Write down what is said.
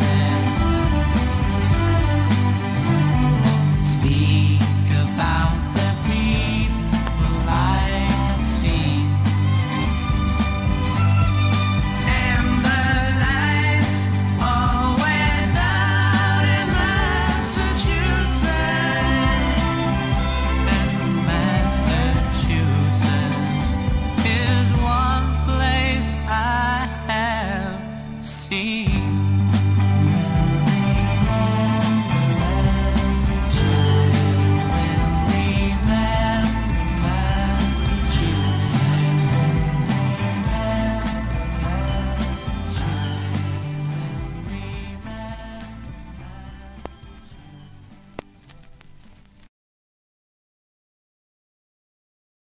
Yes.